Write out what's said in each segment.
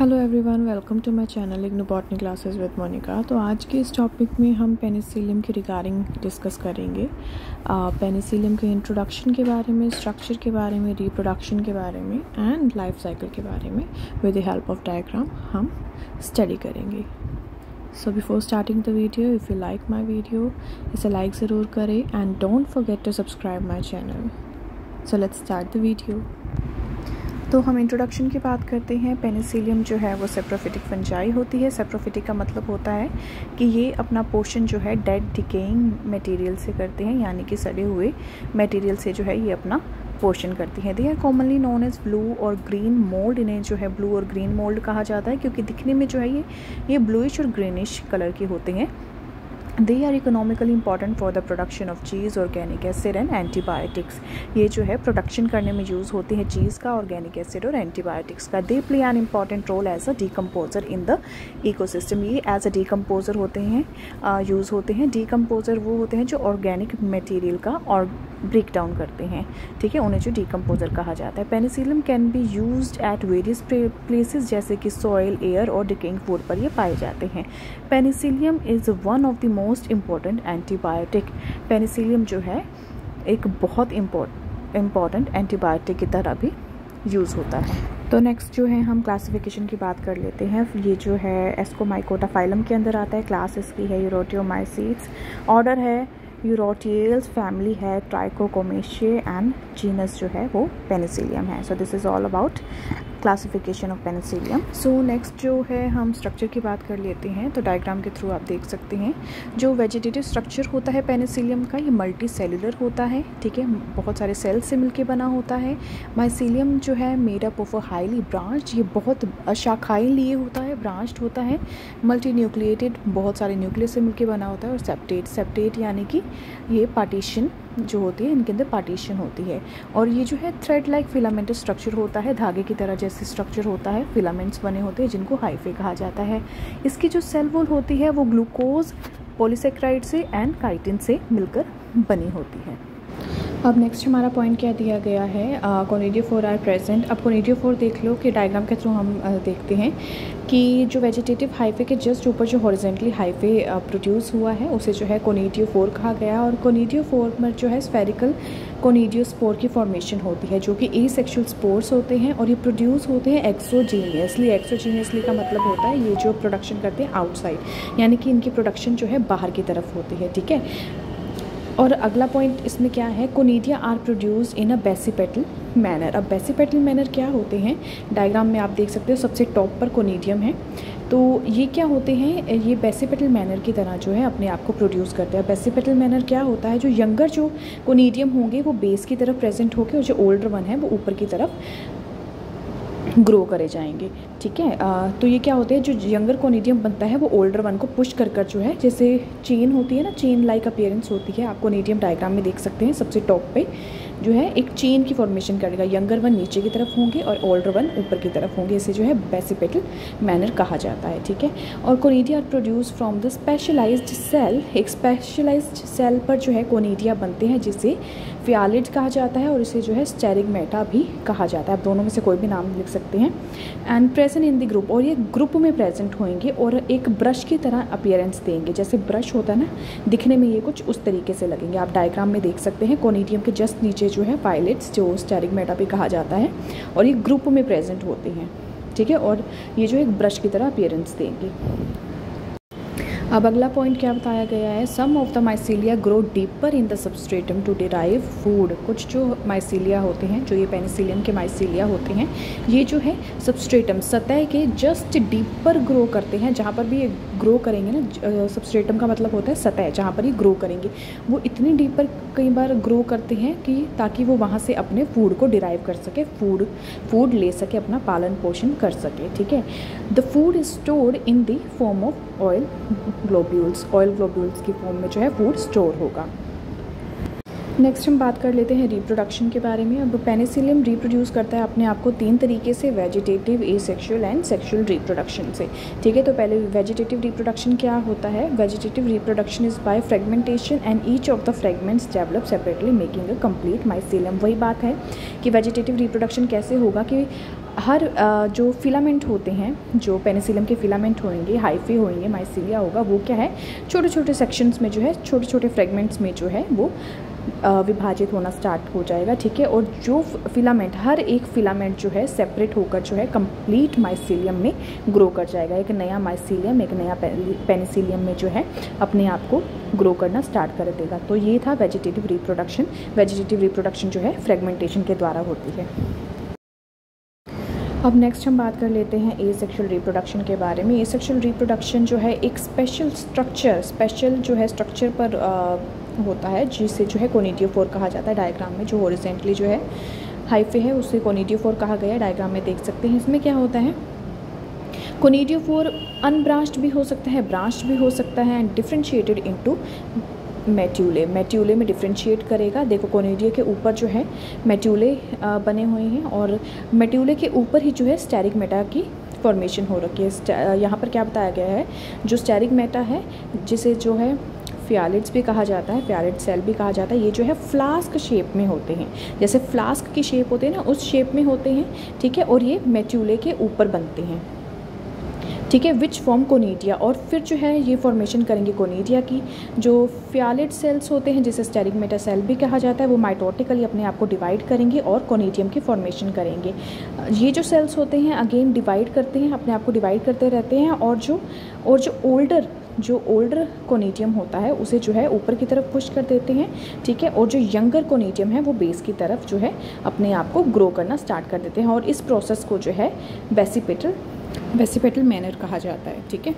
Hello everyone welcome to my channel IGNOU botany classes with Monika तो आज के इस टॉपिक में हम पेनिसिलियम के रिगार्डिंग डिस्कस करेंगे। पेनिसिलियम के इंट्रोडक्शन के बारे में स्ट्रक्चर के बारे में रिप्रोडक्शन के बारे में एंड लाइफ साइकिल के बारे में with the help of diagram हम स्टडी करेंगे। So before starting the video if you like my video इसे लाइक ज़रूर करें and don't forget to subscribe my channel so let's start the video तो हम इंट्रोडक्शन की बात करते हैं। पेनिसिलियम जो है, वो सेप्रोफिटिक फंजाई होती है। सेप्रोफिटिक का मतलब होता है कि ये अपना पोर्शन जो है डेड डिकेइंग मटेरियल से करते हैं। यानी कि सड़े हुए मटेरियल से जो है, ये अपना पोर्शन करती हैं। They are commonly known as blue और ग्रीन मोल्ड इन्हें जो है ब्लू और ग्रीन मोल्ड कहा जाता है, क्योंकि दिखने में जो है, ये ये ब्लूइश और ग्रीनिश कलर के होते हैं। They are economically important for the production of cheese organic acid and antibiotics ये जो है प्रोडक्शन करने में यूज़ होते हैं चीज़ का ऑर्गेनिक एसिड और एंटीबायोटिक्स का। They play an important role as a decomposer in the ecosystem ये एज अ डीकम्पोजर होते हैं यूज़ होते हैं। डीकम्पोजर वो होते हैं जो ऑर्गेनिक मटेरियल का और ब्रेक डाउन करते हैं। ठीक है, उन्हें जो डीकम्पोजर कहा जाता है। Penicillium can be use at various places जैसे कि सॉयल एयर और डिकेइंग फ़ूड पर ये पाए जाते हैं। Penicillium is one of the most important antibiotic penicillium जो है, एक बहुत इंपॉर्टेंट एंटीबायोटिक की तरह भी यूज़ होता है। तो नेक्स्ट जो है, हम क्लासिफिकेशन की बात कर लेते हैं। ये जो है एस्कोमाइकोटा फाइलम के अंदर आता है क्लास इसकी है यूरोटियोमाइसीट्स ऑर्डर है यूरोटियल्स फैमिली है ट्राइकोकोमेशिए एंड जीनस जो है, वो पेनिसिलियम है। So this is all about classification of penicillium so next जो है, हम स्ट्रक्चर की बात कर लेते हैं तो डायग्राम के थ्रू आप देख सकते हैं। जो वेजिटेटिव स्ट्रक्चर होता है पेनिसिलियम का, ये मल्टी सेलुलर होता है, ठीक है? बहुत सारे सेल्स से मिलके बना होता है। माइसिलियम जो है made up of a highly branch ये बहुत शाखाएँ लिए होता है ब्रांच्ड होता है। मल्टी न्यूक्लिएटेड बहुत सारे न्यूक्लियस से मिलके बना होता है, और सेप्टेट सेप्टेट यानी कि ये पार्टीशन जो होती है, इनके अंदर पार्टीशन होती है। और ये जो है थ्रेड लाइक फिलामेंट स्ट्रक्चर होता है, धागे की तरह जैसे स्ट्रक्चर होता है फिलामेंट्स बने होते हैं, जिनको हाइफे कहा जाता है। इसकी जो सेल वॉल होती है, वो ग्लूकोज पॉलीसेक्राइड से एंड काइटिन से मिलकर बनी होती है। अब नेक्स्ट हमारा पॉइंट क्या दिया गया है? कोनेडियो फोर आर प्रेजेंट अब कोनेडियो फोर देख लो कि डायग्राम के थ्रू हम देखते हैं कि जो वेजिटेटिव हाईवे के जस्ट ऊपर जो हॉरिजेंटली हाईवे प्रोड्यूस हुआ है, उसे जो है कोनेडियो फोर कहा गया और कोनेडियो फोर में जो है स्फेरिकल कोनेडियो स्पोर की फॉर्मेशन होती है, जो कि ए सेक्शुअल स्पोर्स होते हैं और ये प्रोड्यूस होते हैं एक्सोजीनियसली एक्सोजीनियसली का मतलब होता है ये जो प्रोडक्शन करते हैं आउटसाइड यानी कि इनकी प्रोडक्शन जो है बाहर की तरफ़ होती है, ठीक है? और अगला पॉइंट इसमें क्या है? Conidia are produce in a basipetal manner अब बेसीपेटल मैनर क्या होते हैं? डायग्राम में आप देख सकते हो, सबसे टॉप पर कोनीडियम है। तो ये क्या होते हैं? ये बेसीपेटल मैनर की तरह जो है, अपने आप को प्रोड्यूस करते हैं। बेसीपेटल मैनर क्या होता है? जो यंगर जो कोनीडियम होंगे, वो बेस की तरफ़ प्रेजेंट होकर और जो ओल्डर वन है, वो ऊपर की तरफ़ ग्रो करे जाएँगे, ठीक है? तो ये क्या होते हैं, जो यंगर कोनीडियम बनता है, वो ओल्डर वन को पुश कर कर जो है, जैसे चेन होती है ना चेन लाइक अपेयरेंस होती है, आप कोनीडियम डायग्राम में देख सकते हैं सबसे टॉप पे। जो है, एक चेन की फॉर्मेशन करेगा। यंगर वन नीचे की तरफ़ होंगे और ओल्डर वन ऊपर की तरफ़ होंगे। इसे जो है बेसिपेटल मैनर कहा जाता है, ठीक है? और conidia are produce from the specialized cell एक स्पेशलाइज्ड सेल पर जो है कोनीडिया बनते हैं, जिसे फियालिड कहा जाता है और इसे जो है स्टेरिगमेटा भी कहा जाता है। आप दोनों में से कोई भी नाम लिख सकते हैं। And present in the group और ये ग्रुप में प्रेजेंट होंगे और एक ब्रश की तरह अपियरेंस देंगे। जैसे ब्रश होता है ना, दिखने में ये कुछ उस तरीके से लगेंगे। आप डायग्राम में देख सकते हैं कोनीडियम के जस्ट नीचे जो है पायलट्स जो स्टेरिगमेटा भी कहा जाता है, और ये ग्रुप में प्रेजेंट होते हैं, ठीक है? और ये जो एक ब्रश की तरह अपियरेंस देंगे। अब अगला पॉइंट क्या बताया गया है? Some of the mycelia grow deeper in the substratum to derive food कुछ जो माइसीलिया होते हैं, जो ये पेनिसिलियम के माइसीलिया होते हैं, ये जो है सबस्ट्रेटम सतह के जस्ट डीपर ग्रो करते हैं। जहाँ पर भी ये ग्रो करेंगे ना सबस्ट्रेटम का मतलब होता है सतह, जहाँ पर ये ग्रो करेंगे। वो इतनी डीपर कई बार ग्रो करते हैं कि ताकि वो वहाँ से अपने फ़ूड को डिराइव कर सके फ़ूड फ़ूड ले सके, अपना पालन पोषण कर सके, ठीक है? The food is stored in the form of oil globules oil globules की फॉर्म में जो है फ़ूड स्टोर होगा। नेक्स्ट हम बात कर लेते हैं रिप्रोडक्शन के बारे में। अब पेनिसिलियम रिप्रोड्यूस करता है अपने आप को तीन तरीके से vegetative asexual and sexual reproduction से। ठीक है तो पहले वेजिटेटिव रिप्रोडक्शन क्या होता है? Vegetative reproduction is by fragmentation and each of the fragments develop separately making a complete mycelium वही बात है कि वेजिटेटिव रिप्रोडक्शन कैसे होगा कि हर जो फिलामेंट होते हैं, जो पेनिसिलम के फिलामेंट होंगे, हाइफे होंगे माइसिलिया होगा, वो क्या है? छोटे छोटे सेक्शंस में जो है छोटे छोटे फ्रेगमेंट्स में जो है, वो विभाजित होना स्टार्ट हो जाएगा, ठीक है? और जो फिलामेंट, हर एक फिलामेंट जो है सेपरेट होकर जो है कंप्लीट माइसीलियम में ग्रो कर जाएगा। एक नया माइसीलियम एक नया पेनिसिलियम में जो है, अपने आप को ग्रो करना स्टार्ट कर देगा। तो ये था वेजिटेटिव रिप्रोडक्शन वेजिटेटिव रिप्रोडक्शन जो है फ्रेगमेंटेशन के द्वारा होती है। अब नेक्स्ट हम बात कर लेते हैं ए सेक्शुअल रिप्रोडक्शन के बारे में। ए सेक्शुअल रिप्रोडक्शन जो है एक स्पेशल स्ट्रक्चर स्पेशल जो है स्ट्रक्चर पर आ, होता है जिसे जो है कोनिडियोफोर कहा जाता है। डायग्राम में जो हॉरिजेंटली जो है हाइफे है उसे कोनिडियोफोर कहा गया है। डायग्राम में देख सकते हैं इसमें क्या होता है? कोनिडियोफोर अनब्रांच्ड भी हो सकता है ब्रांच्ड भी हो सकता है and differentiated into metule metule में डिफ्रेंशिएट करेगा। देखो, कोनेडिया के ऊपर जो है, मेट्यूले बने हुए हैं और मेट्यूले के ऊपर ही जो है स्टेरिक मेटा की फॉर्मेशन हो रखी है। यहाँ पर क्या बताया गया है? जो स्टेरिक मेटा है, जिसे जो है फ्यालिड्स भी कहा जाता है फ्यालिड सेल भी कहा जाता है, ये जो है फ्लास्क शेप में होते हैं। जैसे फ्लास्क की शेप होते हैं ना, उस शेप में होते हैं, ठीक है? और ये मेट्यूले के ऊपर बनते हैं। ठीक है विच फॉर्म कोनीडिया और फिर जो है ये फॉर्मेशन करेंगे कोनीडिया की, जो फ्यालिड सेल्स होते हैं, जिसे स्टेरिक मेटा सेल भी कहा जाता है, वो माइटोटिकली अपने आप को डिवाइड करेंगे और कोनीडियम की फॉर्मेशन करेंगे। ये जो सेल्स होते हैं अगेन डिवाइड करते हैं, अपने आप को डिवाइड करते रहते हैं और जो और जो ओल्डर जो ओल्डर कोनीडियम होता है, उसे जो है ऊपर की तरफ़ पुश कर देते हैं, ठीक है? और जो यंगर कोनीडियम है, वो बेस की तरफ़ जो है अपने आप को ग्रो करना स्टार्ट कर देते हैं और इस प्रोसेस को जो है बेसिपेटल वेसिपेटल मैनर कहा जाता है, ठीक है?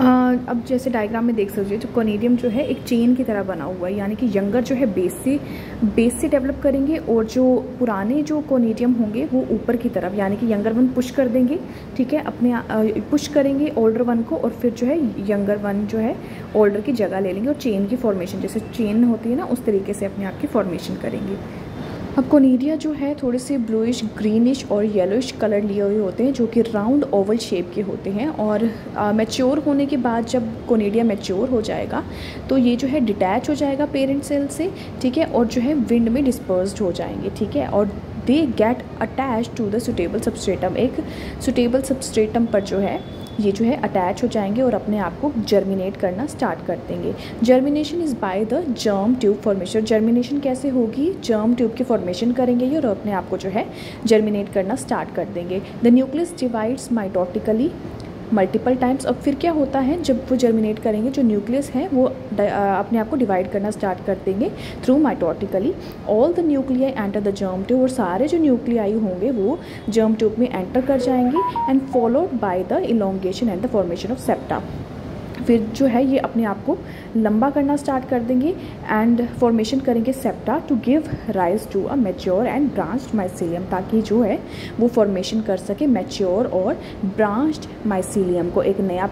अब जैसे डायग्राम में देख सकते हो जो कोनेडियम जो है एक चेन की तरह बना हुआ है, यानी कि यंगर जो है बेस से बेस से डेवलप करेंगे और जो पुराने जो कोनेडियम होंगे, वो ऊपर की तरफ़, यानी कि यंगर वन पुश कर देंगे, ठीक है? अपने पुश करेंगे ओल्डर वन को और फिर जो है यंगर वन जो है ओल्डर की जगह ले लेंगे और चेन की फॉर्मेशन जैसे चेन होती है ना, उस तरीके से अपने आप की फॉर्मेशन करेंगे। अब कोनीडिया जो है थोड़े से ब्लूइश ग्रीनिश और येलोइश कलर लिए हुए होते हैं, जो कि राउंड ओवल शेप के होते हैं और मैच्योर होने के बाद जब कोनीडिया मैच्योर हो जाएगा तो ये जो है डिटैच हो जाएगा पेरेंट सेल से, ठीक है? और जो है विंड में डिस्पर्स्ड हो जाएँगे, ठीक है? और they get attach to the suitable substratum एक सुटेबल सबस्ट्रेटम पर जो है ये जो है अटैच हो जाएँगे और अपने आप को जर्मिनेट करना स्टार्ट कर देंगे। Germination is by the germ tube formation germination कैसे होगी? जर्म ट्यूब की फॉर्मेशन करेंगे ये और अपने आप को जो है जर्मिनेट करना स्टार्ट कर देंगे। The nucleus divides mitotically multiple times अब फिर क्या होता है, जब वो जर्मिनेट करेंगे, जो न्यूक्लियस है, वो अपने आप को डिवाइड करना स्टार्ट कर देंगे through mitotically all the nuclei enter the germ tube और सारे जो न्यूक्लियाई होंगे, वो जर्म ट्यूब में एंटर कर जाएँगे and followed by the elongation and the formation of septa फिर जो है ये अपने आप को लंबा करना स्टार्ट कर देंगे एंड फॉर्मेशन करेंगे septa to give rise to a mature and branched mycelium ताकि जो है वो फॉर्मेशन कर सके मेच्योर और ब्रांच्ड माइसीलियम को एक नया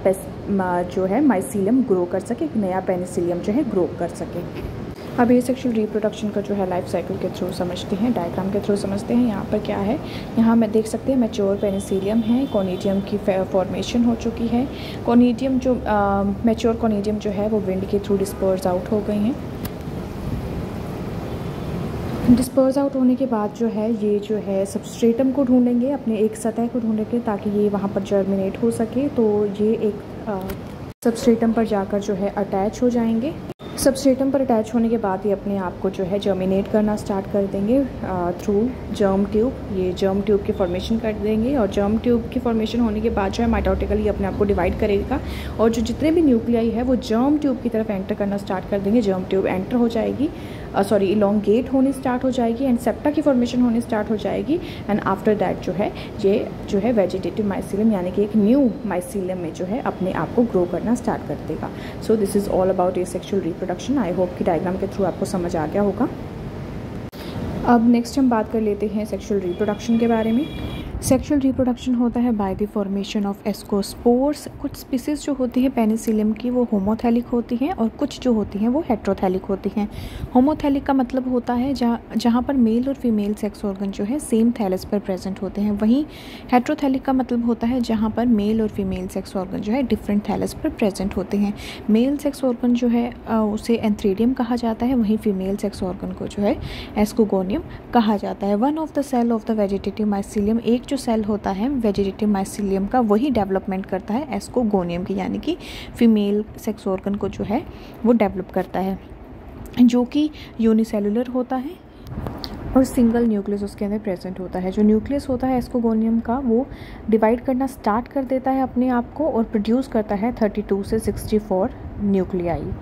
जो है माइसीलियम ग्रो कर सके, एक नया पेनिसिलियम जो है ग्रो कर सके। अब ये सेक्शुअल रिप्रोडक्शन का जो है लाइफ साइकिल के थ्रू समझते हैं डायग्राम के थ्रू समझते हैं, यहाँ पर क्या है? यहाँ मैं देख सकते हैं मेच्योर पेनिसिलियम है कॉनीडियम की फॉर्मेशन हो चुकी है। कॉनीडियम जो मैच्योर कॉनीडियम जो है वो विंड के थ्रू डिस्पर्स आउट हो गई हैं। डिस्पर्स आउट होने के बाद जो है, ये जो है सबस्ट्रेटम को ढूंढेंगे, अपने एक सतह को ढूंढेंगे ताकि ये वहाँ पर जर्मिनेट हो सके तो ये एक सबस्ट्रेटम पर जाकर जो है अटैच हो जाएँगे। सबस्ट्रेटम पर अटैच होने के बाद ये अपने आप को जो है जर्मिनेट करना स्टार्ट कर देंगे थ्रू जर्म ट्यूब ये जर्म ट्यूब की फॉर्मेशन कर देंगे और जर्म ट्यूब की फॉर्मेशन होने के बाद जो है माइटोटिकली अपने आप को डिवाइड करेगा और जो जितने भी न्यूक्लियाई है वो जर्म ट्यूब की तरफ़ एंटर करना स्टार्ट कर देंगे जर्म ट्यूब एंटर हो जाएगी. सॉरी इलोंगेट होनी स्टार्ट हो जाएगी एंड सेप्टा की फॉर्मेशन होनी स्टार्ट हो जाएगी एंड आफ्टर दैट जो है, ये जो है वेजिटेटिव माइसिलियम यानी कि एक न्यू माइसिलियम में जो है अपने आप को ग्रो करना स्टार्ट कर देगा। So this is all about a sexual reproduction I hope कि डायग्राम के थ्रू आपको समझ आ गया होगा। अब नेक्स्ट हम बात कर लेते हैं सेक्शुअल रिप्रोडक्शन के बारे में। सेक्सुअल रिप्रोडक्शन होता है by the formation of ascospores कुछ स्पीसीज जो होती है पेनिसिलियम की वो होमोथैलिक होती हैं और कुछ जो होती हैं वो हेट्रोथैलिक होती हैं। होमोथैलिक का मतलब होता है जहाँ जहाँ पर मेल और फीमेल सेक्स ऑर्गन जो है सेम थैलस पर प्रेजेंट होते हैं। वहीं हेट्रोथैलिक का मतलब होता है जहाँ पर मेल और फीमेल सेक्स ऑर्गन जो है डिफरेंट थैलस पर प्रेजेंट होते हैं। मेल सेक्स ऑर्गन जो है उसे एंथ्रीडियम कहा जाता है। वहीं फीमेल सेक्स ऑर्गन को जो है एस्कोगोनियम कहा जाता है। One of the cell of the vegetative mycelium एक जो सेल होता है वेजिटेटिव माइसिलियम का, वही डेवलपमेंट करता है एस्कोगोनियम की, यानी कि फीमेल सेक्स ऑर्गन को जो है, वो डेवलप करता है। जो कि यूनिसेलुलर होता है और सिंगल न्यूक्लियस उसके अंदर प्रेजेंट होता है। जो न्यूक्लियस होता है एस्कोगोनियम का, वो डिवाइड करना स्टार्ट कर देता है अपने आप को और प्रोड्यूस करता है 32 से 64 न्यूक्लियाई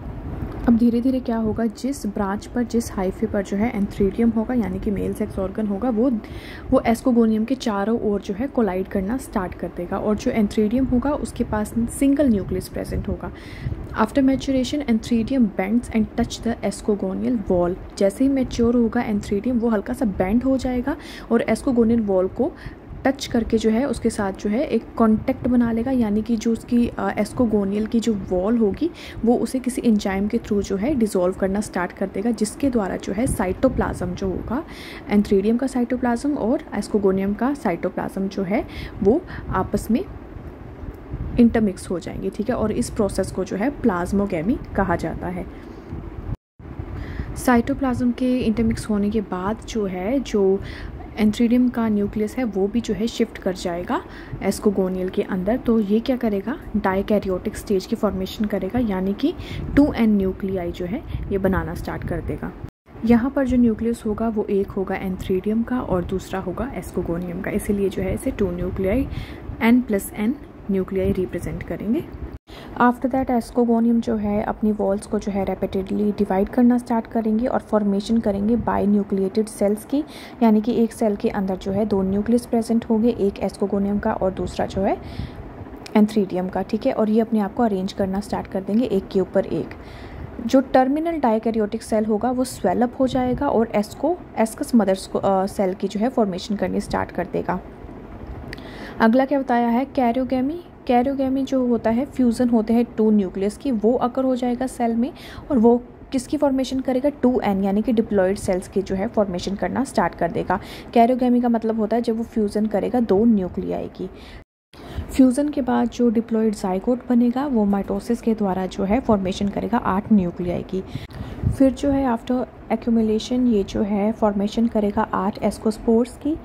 अब धीरे धीरे क्या होगा? जिस ब्रांच पर, जिस हाइफे पर जो है एंथ्रीडियम होगा, यानी कि मेल सेक्स ऑर्गन होगा, वो वो एस्कोगोनियम के चारों ओर जो है कोलाइड करना स्टार्ट कर देगा और जो एंथ्रीडियम होगा, उसके पास सिंगल न्यूक्लियस प्रेजेंट होगा। After maturation antheridium bends and touch the ascogonial wall जैसे ही मैच्योर होगा एंथ्रीडियम वो हल्का सा बेंड हो जाएगा और एस्कोगोनियल वॉल को टच करके जो है, उसके साथ जो है, एक कॉन्टेक्ट बना लेगा, यानी कि जो उसकी एस्कोगोनियल की जो वॉल होगी, वो उसे किसी इंजाइम के थ्रू जो है डिज़ोल्व करना स्टार्ट कर देगा, जिसके द्वारा जो है साइटोप्लाज्म जो होगा एंथ्रीडियम का साइटोप्लाज्म और एस्कोगोनियम का साइटोप्लाज्म जो है, वो आपस में इंटरमिक्स हो जाएँगे, ठीक है? और इस प्रोसेस को जो है प्लाज्मोगेमी कहा जाता है। साइटोप्लाज्म के इंटरमिक्स होने के बाद जो है, जो एंथ्रीडियम का न्यूक्लियस है, वो भी जो है शिफ्ट कर जाएगा एस्कोगोनियल के अंदर। तो ये क्या करेगा? डाइकैरियोटिक स्टेज की फॉर्मेशन करेगा, यानी कि टू एन न्यूक्लियाई जो है, ये बनाना स्टार्ट कर देगा। यहाँ पर जो न्यूक्लियस होगा, वो एक होगा एंथ्रीडियम का और दूसरा होगा एस्कोगोनियम का। इसीलिए जो है इसे two nuclei n plus n nuclei represent करेंगे। आफ्टर दैट एस्कोगोनियम जो है, अपनी वॉल्स को जो है रेपिटेडली डिवाइड करना स्टार्ट करेंगे और फॉर्मेशन करेंगे बाई न्यूक्लिएटेड सेल्स की। यानी कि एक सेल के अंदर जो है दो न्यूक्लियस प्रेजेंट होंगे, एक एस्कोगोनियम का और दूसरा जो है एंथ्रीडियम का, ठीक है? और ये अपने आप को अरेंज करना स्टार्ट कर देंगे, एक के ऊपर एक। जो टर्मिनल डाइकैरियोटिक सेल होगा, वो स्वेलअप हो जाएगा और एस्को एस्कस मदर्स को सेल की जो है फॉर्मेशन करनी स्टार्ट कर देगा। अगला क्या बताया है? कैरियोगेमी कैरियोगेमी जो होता है, फ्यूज़न होते हैं टू न्यूक्लियस की, वो अकर हो जाएगा सेल में और वो किसकी फॉर्मेशन करेगा? टू एन, यानी कि डिप्लॉयड सेल्स की जो है फॉर्मेशन करना स्टार्ट कर देगा। कैरियोगेमी का मतलब होता है जब वो फ्यूज़न करेगा दो न्यूक्लियाई की। फ्यूज़न के बाद जो डिप्लॉयड जाइकोट बनेगा, वो माइटोसिस के द्वारा जो है फॉर्मेशन करेगा आठ न्यूक्लियाई की। फिर जो है आफ्टर एक्यूमुलेशन ये जो है फॉर्मेशन करेगा आठ एस्कोस्पोर्स की।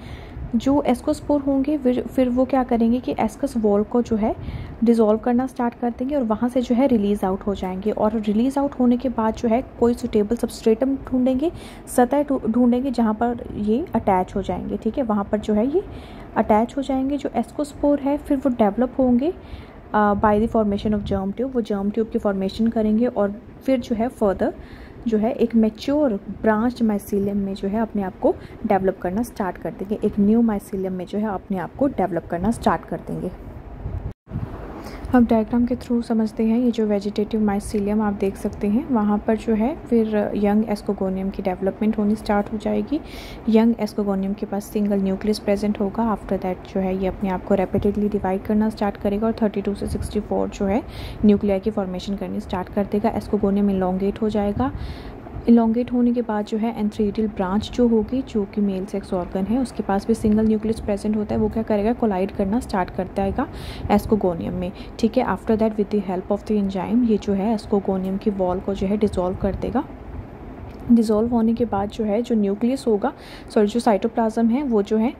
जो एस्कोस्पोर होंगे, फिर फिर वो क्या करेंगे कि एस्कस वॉल को जो है डिज़ोल्व करना स्टार्ट कर देंगे और वहाँ से जो है रिलीज़ आउट हो जाएँगे। और रिलीज़ आउट होने के बाद जो है कोई सुटेबल सबस्ट्रेटम ढूंढेंगे, सतह ढूंढेंगे जहाँ पर ये अटैच हो जाएँगे, ठीक है? वहाँ पर जो है ये अटैच हो जाएँगे, जो एस्कोस्पोर है, फिर वो डेवलप होंगे by the formation of germ tube वो जर्म ट्यूब की फॉर्मेशन करेंगे और फिर जो है फर्दर जो है एक मेच्योर ब्रांच माइसिलियम में जो है अपने आप को डेवलप करना स्टार्ट कर देंगे। एक न्यू माइसिलियम में जो है अपने आप को डेवलप करना स्टार्ट कर देंगे। अब डायग्राम के थ्रू समझते हैं, ये जो वेजिटेटिव माइसिलियम आप देख सकते हैं, वहाँ पर जो है फिर यंग एस्कोगोनियम की डेवलपमेंट होनी स्टार्ट हो जाएगी। यंग एस्कोगोनियम के पास सिंगल न्यूक्लियस प्रेजेंट होगा। आफ्टर दैट जो है ये अपने आप को रेपिडली डिवाइड करना स्टार्ट करेगा और 32 से 64 जो है न्यूक्लिया की फॉर्मेशन करनी स्टार्ट कर देगा। एस्कोगोनियम इलोंगेट हो जाएगा। इलोंगेट होने के बाद जो है एंथ्रीडियल ब्रांच जो होगी, जो कि मेल सेक्स ऑर्गन है, उसके पास भी सिंगल न्यूक्लियस प्रेजेंट होता है, वो क्या करेगा कोलाइड करना स्टार्ट करता है एस्कोगोनियम में। ठीक है after that with the help of the enzyme ये जो है एस्कोगोनियम की वॉल को जो है डिजोल्व कर देगा। डिज़ोल्व होने के बाद जो है, जो न्यूक्लियस होगा सॉरी जो साइटोप्लाज्म है, वो जो है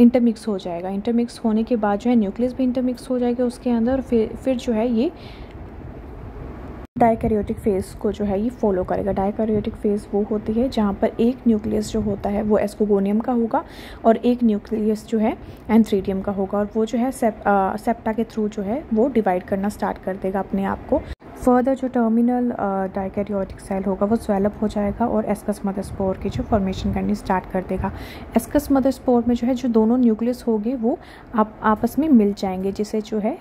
इंटरमिक्स हो जाएगा। इंटरमिक्स होने के बाद जो है न्यूक्लियस भी इंटरमिक्स हो जाएगा उसके अंदर फिर फिर जो है ये डाइकैरियोटिक फ़ेज़ को जो है ये फॉलो करेगा। डाइकैरियोटिक फ़ेज़ वो होती है जहाँ पर एक न्यूक्लियस जो होता है वो एस्कोगोनियम का होगा और एक न्यूक्लियस जो है एंथ्रीडियम का होगा और वो जो है सेप, आ, सेप्टा के थ्रू जो है वो डिवाइड करना स्टार्ट कर देगा अपने आप को। फर्दर जो टर्मिनल डाइकैरियोटिक सेल होगा वो स्वेलअप हो जाएगा और एस्कस मदर स्पोर की जो फॉर्मेशन करनी स्टार्ट कर देगा। एस्कस मदर स्पोर में जो है जो दोनों न्यूक्लियस होंगे वो आप आपस में मिल जाएँगे जिसे जो है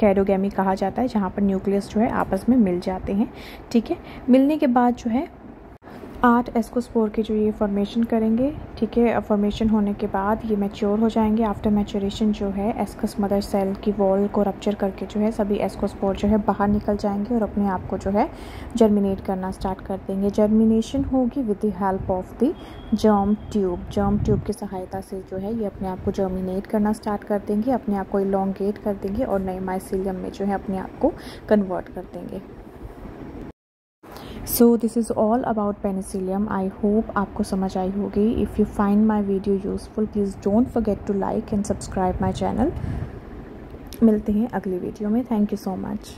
कैरोगेमी कहा जाता है, जहाँ पर न्यूक्लियस जो है आपस में मिल जाते हैं। ठीक है? मिलने के बाद जो है आठ एस्कोस्पोर के जो ये फॉर्मेशन करेंगे, ठीक है? फॉर्मेशन होने के बाद ये मैच्योर हो जाएँगे। आफ्टर मैचोरेशन जो है एस्कस मदर सेल की वॉल को रप्चर करके जो है, सभी एस्कोस्पोर जो है बाहर निकल जाएँगे और अपने आप को जो है जर्मिनेट करना स्टार्ट कर देंगे। जर्मिनेशन होगी with the help of the germ tube germ tube की सहायता से जो है ये अपने आप को जर्मिनेट करना स्टार्ट कर देंगे, अपने आप को इलोंगेट कर देंगे और नए माइसिलियम में जो है अपने आप को कन्वर्ट कर देंगे। So this is all about penicillium I hope आपको समझ आई होगी। If you find my video useful please don't forget to like and subscribe my channel मिलते हैं अगली वीडियो में। Thank you so much